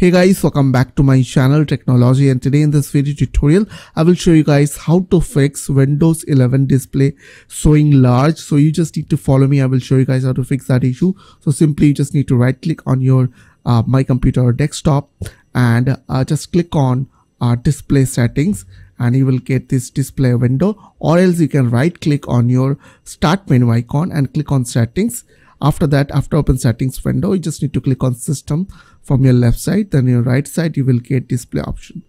Hey guys, welcome back to my channel Tricknology and today in this video tutorial, I will show you guys how to fix Windows 11 display showing large. So you just need to follow me. I will show you guys how to fix that issue. So simply you just need to right click on your uh, my computer or desktop and uh, just click on uh, display settings and you will get this display window or else you can right click on your start menu icon and click on settings after that after open settings window you just need to click on system from your left side then your right side you will get display option.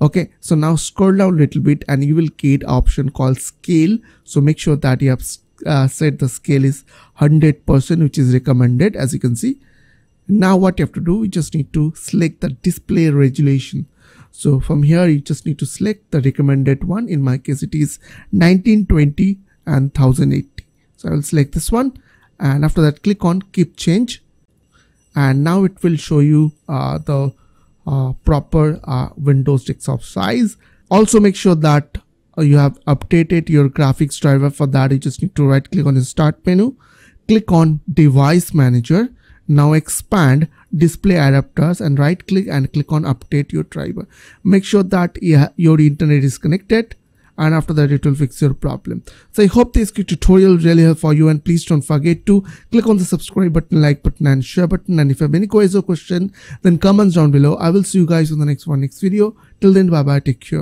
Okay so now scroll down a little bit and you will get option called scale. So make sure that you have uh, set the scale is 100% which is recommended as you can see. Now what you have to do you just need to select the display resolution. So from here you just need to select the recommended one. In my case it is 1920 and 1080 so i will select this one and after that click on keep change. And now it will show you uh, the uh, proper uh, windows desktop size. Also make sure that uh, you have updated your graphics driver for that. You just need to right click on the start menu. Click on device manager. Now expand display adapters and right click and click on update your driver. Make sure that your internet is connected and after that it will fix your problem. So i hope this tutorial really help for you. And please don't forget to click on the subscribe button like button and share button. And if you have any queries or question then comments down below. I will see you guys in the next one. Next video. Till then bye bye take care